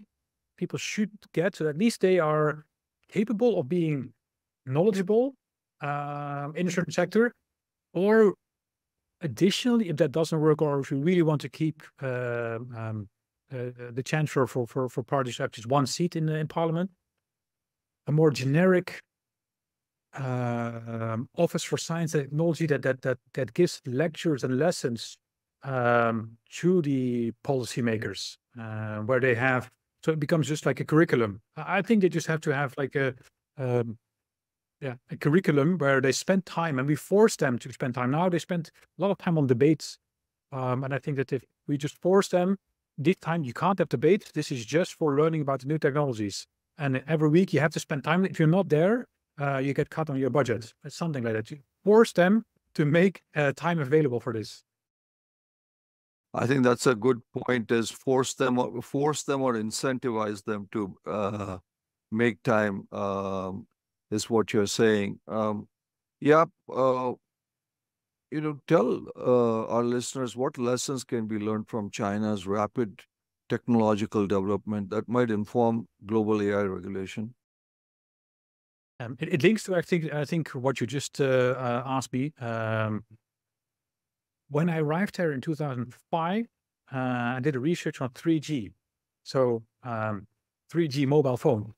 people should get. So at least they are capable of being knowledgeable um, in a certain sector. Or additionally if that doesn't work or if you really want to keep uh, um, uh, the chance for, for, for, parties have just one seat in, in parliament a more generic uh, office for science and technology that, that, that, that gives lectures and lessons um, to the policymakers, uh, where they have so it becomes just like a curriculum. I think they just have to have like a um, yeah a curriculum where they spend time, and we force them to spend time. Now they spend a lot of time on debates, um, and I think that if we just force them, this time you can't have debates. This is just for learning about the new technologies, and every week you have to spend time. If you're not there, uh, you get cut on your budget. Something like that. You force them to make uh, time available for this. I think that's a good point. Is force them, or force them, or incentivize them to uh, make time. Um, is what you're saying. Um, yeah. Uh, you know, tell uh, our listeners what lessons can be learned from China's rapid technological development that might inform global AI regulation. Um, it, it, links to I think I think what you just uh, uh, asked me. Um, when I arrived here in 2005, uh, I did a research on 3G. So um, 3G mobile phone.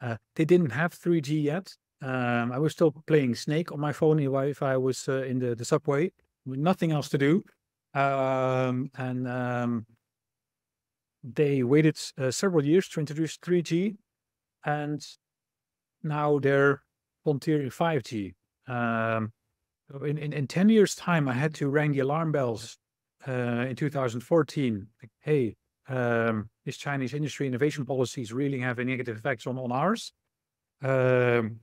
Uh, they didn't have 3G yet. Um, I was still playing Snake on my phone if I was uh, in the, the subway with nothing else to do. Um, and um, they waited uh, several years to introduce 3G. And now they're volunteering 5G. Um, in, in, in 10 years' time, I had to ring the alarm bells uh, in 2014. Like, hey, um, this Chinese industry innovation policies really have a negative effects on, on ours. Um,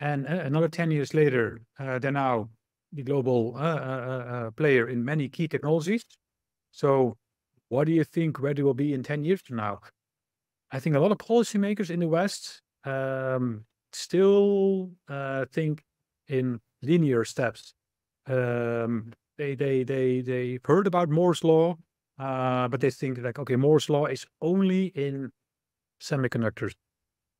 and uh, another 10 years later, uh, they're now the global uh, uh, uh, player in many key technologies. So, what do you think where they will be in 10 years from now? I think a lot of policymakers in the West um, still think in linear steps. Um, they they they they heard about Moore's law, uh, but they think like okay, Moore's law is only in semiconductors,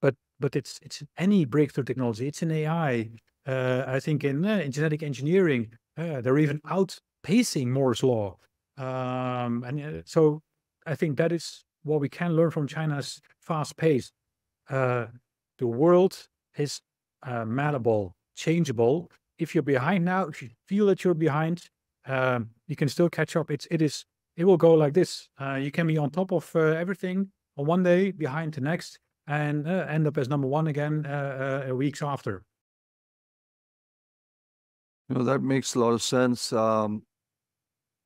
but but it's it's any breakthrough technology. It's in AI. Uh, I think in, uh, in genetic engineering, uh, they're even outpacing Moore's law. Um, and uh, so I think that is what we can learn from China's fast pace. Uh, the world is malleable, changeable, if you're behind now, if you feel that you're behind, um, you can still catch up. It's it is it will go like this. Uh, you can be on top of uh, everything on one day, behind the next, and uh, end up as number one again uh, uh, weeks after. You know that makes a lot of sense. Um,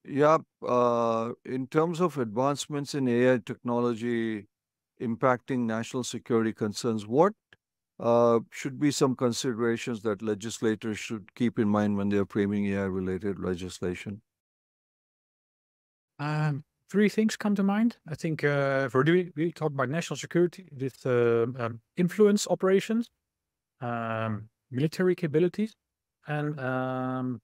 yeah, uh, in terms of advancements in AI technology impacting national security concerns, what uh, should be some considerations that legislators should keep in mind when they're framing AI related legislation? Um, three things come to mind. I think uh, for we, we talk about national security with uh, um, influence operations, um, military capabilities, and um,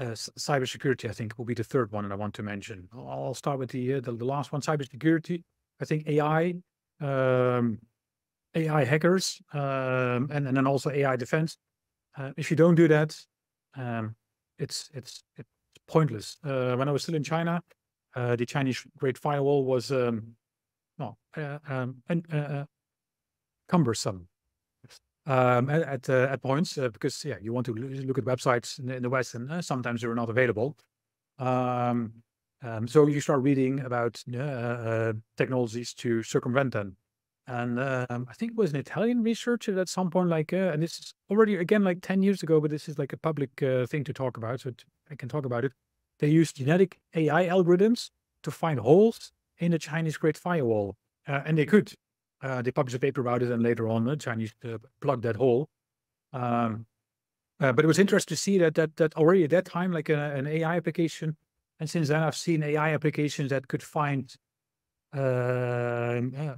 uh, cybersecurity. I think will be the third one that I want to mention. I'll start with the uh, the, the, last one, cybersecurity. I think AI, um, AI hackers, um, and and then also AI defense. Uh, if you don't do that, um, it's it's it's pointless. Uh, when I was still in China, uh, the Chinese Great Firewall was um, no uh, um, uh, cumbersome um, at at, uh, at points uh, because yeah, you want to look at websites in the, in the West, and uh, sometimes they're not available. Um, um, so you start reading about uh, uh, technologies to circumvent them. And um, I think it was an Italian researcher at some point, like, uh, and this is already again like ten years ago, but this is like a public thing to talk about, so I can talk about it. They used genetic AI algorithms to find holes in the Chinese Great Firewall, and they could. Uh, they published a paper about it, and later on, the Chinese uh, plugged that hole. Um, uh, but it was interesting to see that that that already at that time, like a, an AI application, and since then I've seen AI applications that could find um,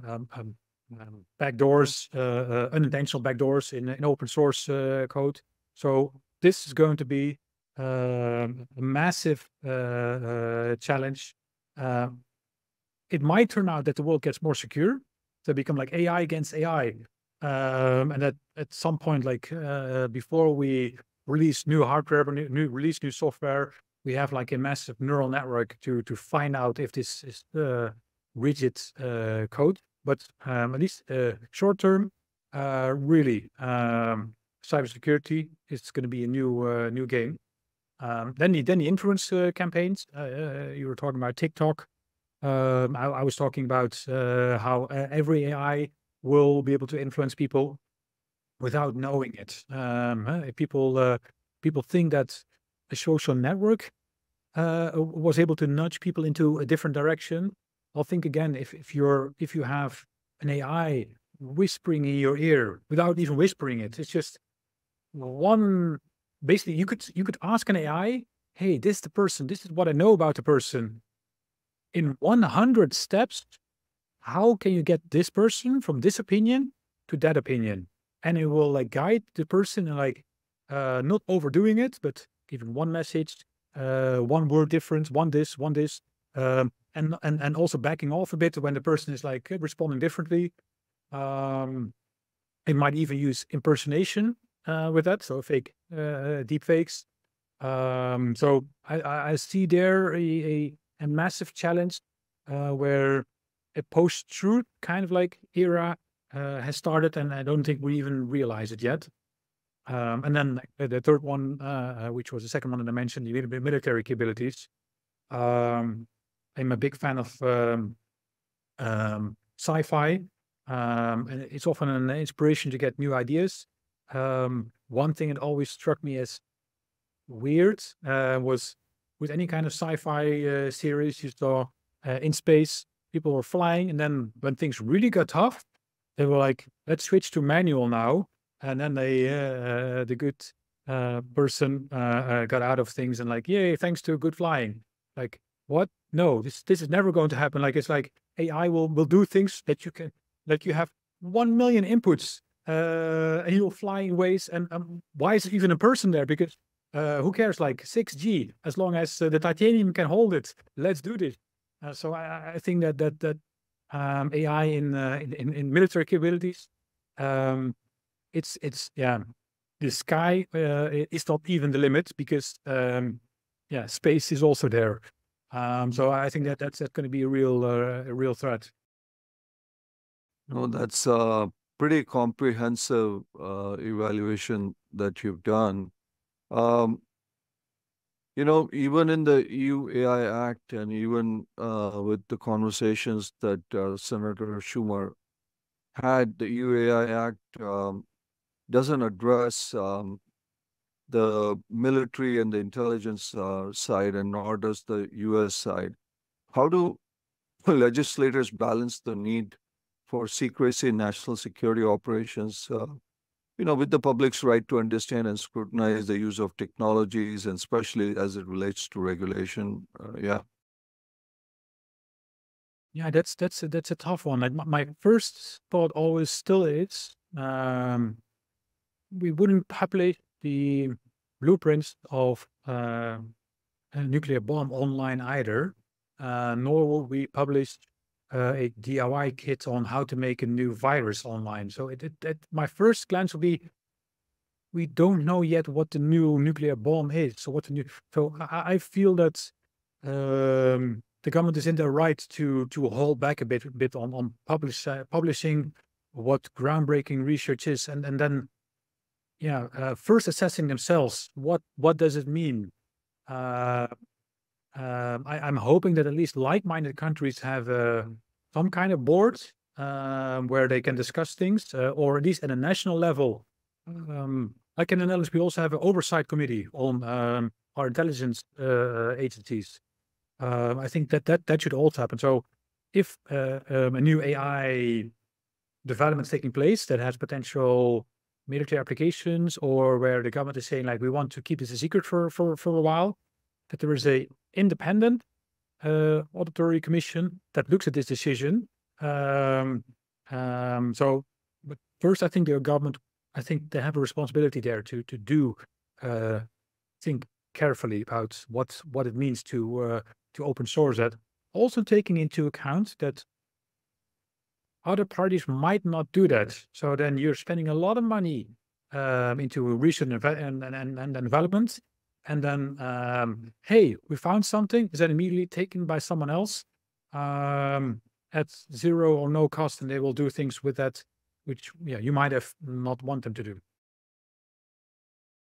um, um, um, backdoors, uh, unintentional backdoors in, in open source code. So this is going to be um, a massive challenge. it might turn out that the world gets more secure, to become like AI against AI. Um, and that at some point, like uh, before we release new hardware, new, new, release new software, we have like a massive neural network to to find out if this is uh, rigid uh, code. But um, at least uh, short term, uh, really, um, cybersecurity is going to be a new uh, new game. Um, then the then the influence campaigns. you were talking about TikTok. Um, I, I, was talking about uh, how uh, every AI will be able to influence people without knowing it. Um, people uh, people think that a social network uh, was able to nudge people into a different direction. I'll think again if if you're if you have an AI whispering in your ear without even whispering it, it's just one. Basically, you could you could ask an AI, "Hey, this is the person. This is what I know about the person." in 100 steps, how can you get this person from this opinion to that opinion? And it will like guide the person and like uh, not overdoing it, but giving one message, uh, one word difference, one this, one this, um, and and and also backing off a bit when the person is like responding differently. Um, it might even use impersonation uh, with that, so fake uh, deep fakes. Um, so I, I see there a, a a massive challenge uh, where a post-truth kind of like era uh, has started, and I don't think we even realize it yet. Um, and then the third one, uh, uh, which was the second one that I mentioned, the military capabilities. Um, I'm a big fan of um, um, sci-fi, um, and it's often an inspiration to get new ideas. Um, one thing that always struck me as weird uh, was with any kind of sci-fi uh, series you saw uh, in space, people were flying, and then when things really got tough, they were like, "Let's switch to manual now." And then they, uh, the good uh, person, uh, uh, got out of things and like, "Yay! Thanks to good flying." Like, what? No, this this is never going to happen. Like, it's like AI will will do things that you can that you have one million inputs, and you'll fly in ways. And um, why is even a person there? Because uh, who cares? Like 6G, as long as uh, the titanium can hold it, let's do this. Uh, so I, I, think that that that um, AI in, uh, in, in military capabilities, um, it's it's yeah, the sky uh, is not even the limit because um, yeah, space is also there. Um, so I think that that's, that's going to be a real uh, a real threat. No, that's a pretty comprehensive evaluation that you've done. Um, you know, even in the EU AI Act and even uh, with the conversations that uh, Senator Schumer had, the EU AI Act um, doesn't address um, the military and the intelligence uh, side, and nor does the US side. How do legislators balance the need for secrecy in national security operations uh, you know, with the public's right to understand and scrutinize the use of technologies, and especially as it relates to regulation. Uh, yeah. Yeah, that's that's a, that's a tough one. Like my, my first thought always still is, um, we wouldn't publish the blueprints of uh, a nuclear bomb online either, uh, nor will we publish uh, a DIY kit on how to make a new virus online. So it, it, it, my first glance would be, we don't know yet what the new nuclear bomb is. So what the new, so I, I feel that um, the government is in the right to to hold back a bit bit on on publish, uh, publishing what groundbreaking research is, and and then yeah, uh, first assessing themselves. What what does it mean? Uh, um, I, am hoping that at least like-minded countries have uh, some kind of board um, where they can discuss things, uh, or at least at a national level. Um, like in the Netherlands, we also have an oversight committee on um, our intelligence uh, agencies. Um, I think that that that should also happen. So, if uh, um, a new AI development is taking place that has potential military applications, or where the government is saying like we want to keep this a secret for for for a while, that there is a independent uh, auditory commission that looks at this decision. Um, um, so, but first, I think the government, I think they have a responsibility there to to do uh, think carefully about what what it means to uh, to open source that. Also taking into account that other parties might not do that. So then you're spending a lot of money um, into research and, and, and, and development. And then, um, hey, we found something. Is that immediately taken by someone else um, at zero or no cost? And they will do things with that, which yeah, you might have not want them to do.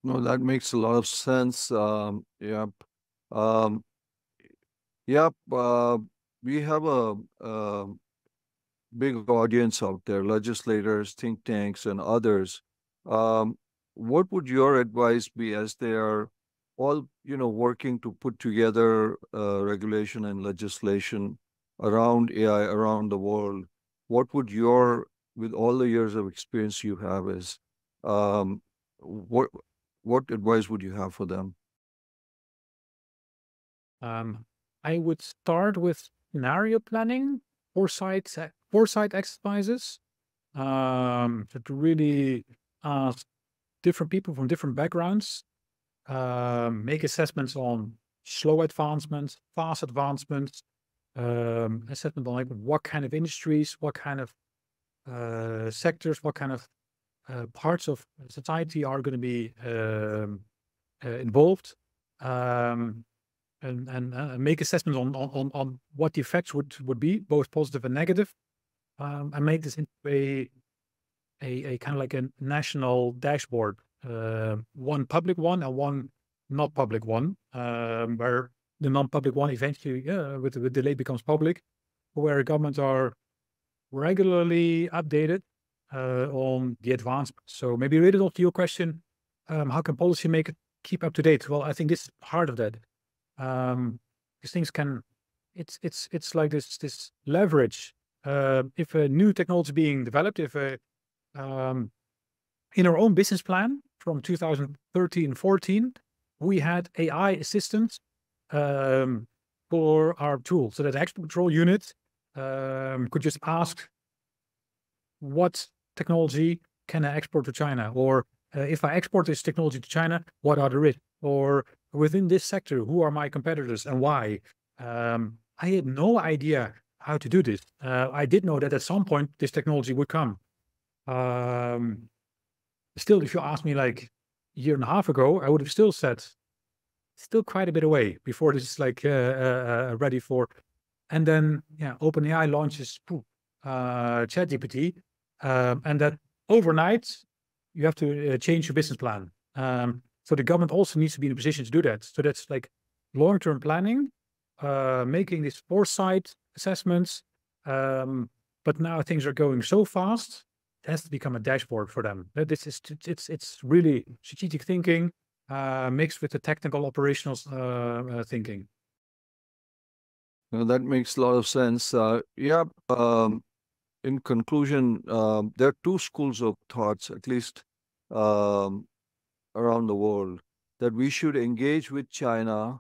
No, that makes a lot of sense. Um, yep. Um, yep. Uh, we have a, a big audience out there, legislators, think tanks, and others. Um, what would your advice be as they are all, you know, working to put together uh, regulation and legislation around AI around the world? What would your, with all the years of experience you have, is um, what what advice would you have for them? Um, I would start with scenario planning, foresight foresight exercises um, to really ask different people from different backgrounds, um, make assessments on slow advancements, fast advancements, um, assessment on like what kind of industries, what kind of uh, sectors, what kind of uh, parts of society are going to be um, uh, involved, um, and and uh, make assessments on, on on what the effects would would be, both positive and negative, um, I made this into a, a, a kind of like a national dashboard, uh, one public one and one not public one, um, where the non-public one eventually, uh, with, the delay becomes public, where governments are regularly updated uh, on the advancements. So maybe related to your question, um, how can policymakers keep up to date? Well, I think this is part of that. Um, these things can, it's it's it's like this this leverage if a new technology is being developed, if a, um, in our own business plan from 2013 14, we had AI assistants um, for our tool. So that the export control unit um, could just ask, what technology can I export to China? Or uh, if I export this technology to China, what are the risks? Or within this sector, who are my competitors and why? Um, I had no idea how to do this. Uh, I did know that at some point this technology would come. Um, still, if you asked me like a year and a half ago, I would have still said still quite a bit away before this is like uh, uh, uh ready for. And then, yeah, OpenAI launches uh, ChatGPT, um, and that overnight you have to uh, change your business plan. Um, so the government also needs to be in a position to do that. So that's like long-term planning, uh, making these foresight assessments. Um, but now things are going so fast, it has to become a dashboard for them. That this is it's it's really strategic thinking uh, mixed with the technical operational uh, uh, thinking. That makes a lot of sense. Uh, yeah. Um, in conclusion, um, there are two schools of thoughts, at least um, around the world that we should engage with China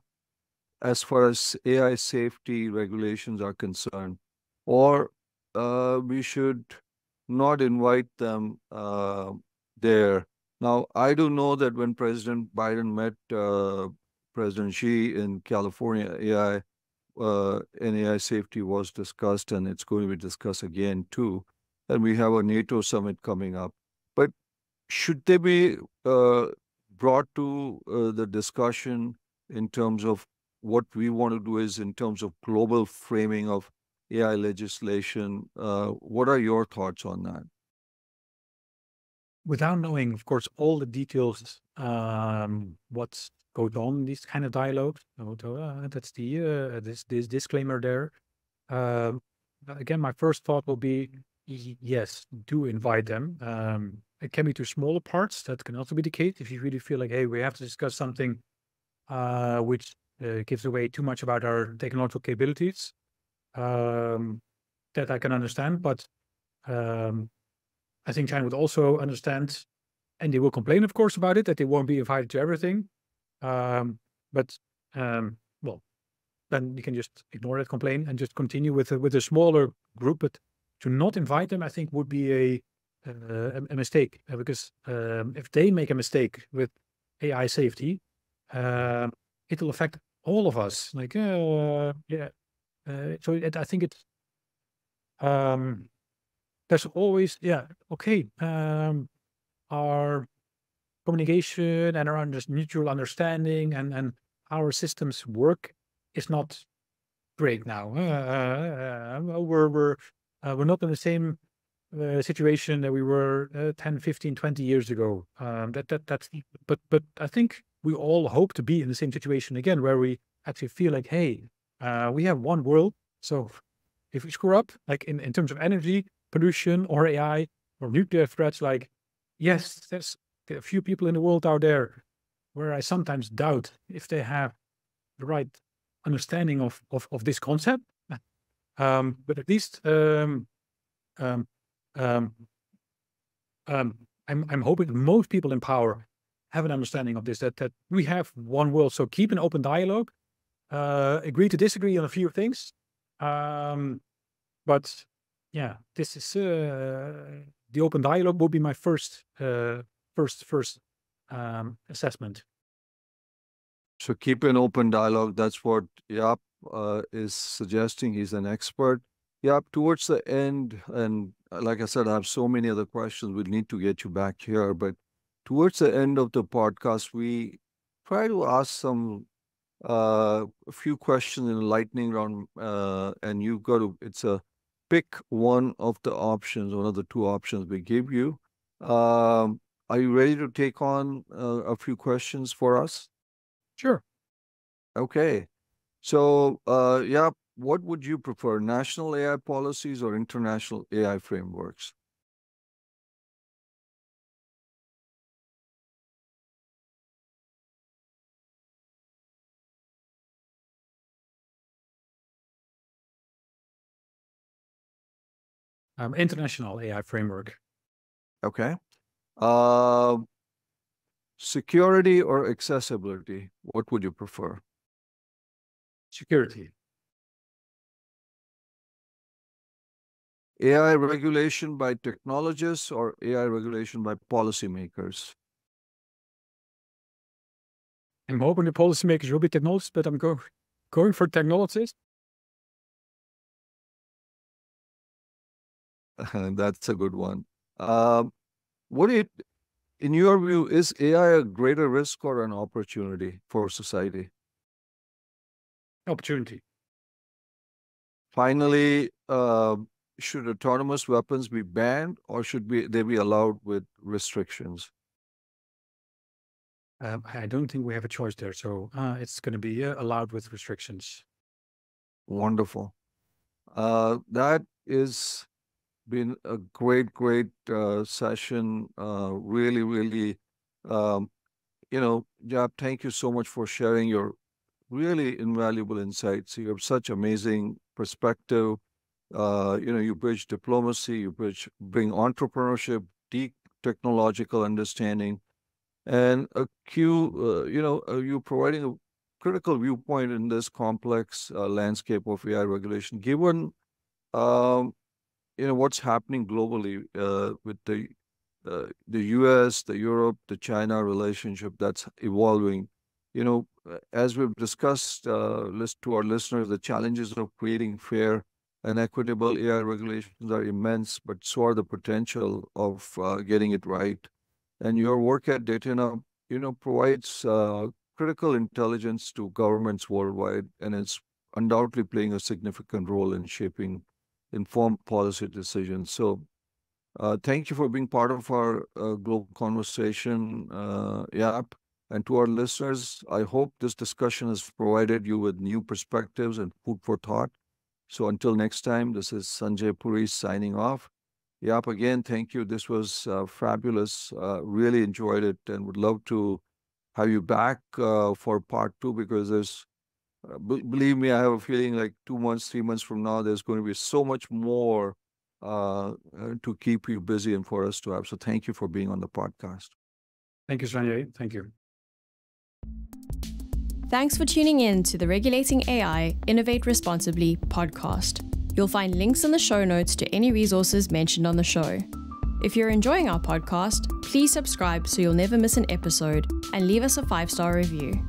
as far as AI safety regulations are concerned, or uh, we should not invite them uh, there. Now, I do know that when President Biden met uh, President Xi in California, AI uh, and AI safety was discussed, and it's going to be discussed again too. And we have a NATO summit coming up. But should they be uh, brought to uh, the discussion in terms of what we want to do is in terms of global framing of AI legislation. Uh, what are your thoughts on that? Without knowing, of course, all the details, um, what's going on in these kind of dialogues, uh, that's the uh, this this disclaimer there. Um, again, my first thought will be yes, do invite them. Um, it can be to smaller parts. That can also be the case if you really feel like, hey, we have to discuss something uh, which gives away too much about our technological capabilities um, that I can understand. But um, I think China would also understand, and they will complain, of course, about it that they won't be invited to everything. Um, but um, well, then you can just ignore that complaint and just continue with a, with a smaller group. But to not invite them, I think would be a uh, a, mistake uh, because um, if they make a mistake with AI safety, uh, it'll affect all of us. Like, uh, yeah, uh, so it, I think it's um, there's always yeah okay um, our communication and our mutual understanding and and our systems work is not great now. Uh, uh, we're we're uh, we're not in the same uh, situation that we were uh, 10, 15, 20 years ago. Um, that that that's but but I think we all hope to be in the same situation again, where we actually feel like, hey, uh, we have one world. So if we screw up, like in, in terms of energy, pollution, or AI, or nuclear threats, like, yes, there's a few people in the world out there where I sometimes doubt if they have the right understanding of, of, of this concept. Um, but at least um, um, um, um, I'm, I'm hoping most people in power have an understanding of this, that, that we have one world. So keep an open dialogue uh, agree to disagree on a few things. Um, but yeah, this is uh, the open dialogue will be my first, uh, first, first um, assessment. So keep an open dialogue. That's what Jaap uh, is suggesting. He's an expert. Jaap, towards the end, and like I said, I have so many other questions. We need to get you back here, but towards the end of the podcast, we try to ask some uh, a few questions in lightning round, uh, and you've got to, it's a pick one of the options, one of the two options we give you. Um, are you ready to take on uh, a few questions for us? Sure. Okay. So, uh, yeah, what would you prefer, national AI policies or international AI frameworks? Um, international AI framework. Okay. Uh, security or accessibility? What would you prefer? Security. AI regulation by technologists or AI regulation by policymakers? I'm hoping the policymakers will be technologists, but I'm go going for technologists That's a good one. Um, what do you, in your view, is AI a greater risk or an opportunity for society? Opportunity. Finally, uh, should autonomous weapons be banned or should be, they be allowed with restrictions? Um, I don't think we have a choice there. So uh, it's going to be uh, allowed with restrictions. Wonderful. Uh, that is been a great, great uh, session. Uh, really, really, um, you know, Jaap, thank you so much for sharing your really invaluable insights. You have such amazing perspective. Uh, you know, you bridge diplomacy, you bridge bring entrepreneurship, deep technological understanding, and a Q, uh, you know, uh, you providing a critical viewpoint in this complex uh, landscape of AI regulation, given um, you know what's happening globally uh, with the uh, the U.S., the Europe, the China relationship that's evolving. You know, as we've discussed, uh, list to our listeners, the challenges of creating fair and equitable AI regulations are immense, but so are the potential of uh, getting it right. And your work at Datenna, you know, provides uh, critical intelligence to governments worldwide, and it's undoubtedly playing a significant role in shaping informed policy decisions. So, uh, thank you for being part of our uh, global conversation, uh, Jaap. And to our listeners, I hope this discussion has provided you with new perspectives and food for thought. So until next time, this is Sanjay Puri signing off. Jaap, again, thank you. This was uh, fabulous. Uh, really enjoyed it and would love to have you back uh, for part two because there's, uh, b- believe me, I have a feeling like two months, three months from now, there's going to be so much more uh, uh, to keep you busy and for us to have. So thank you for being on the podcast. Thank you, Sanjay. Thank you. Thanks for tuning in to the Regulating AI Innovate Responsibly podcast. You'll find links in the show notes to any resources mentioned on the show. If you're enjoying our podcast, please subscribe so you'll never miss an episode and leave us a five star review.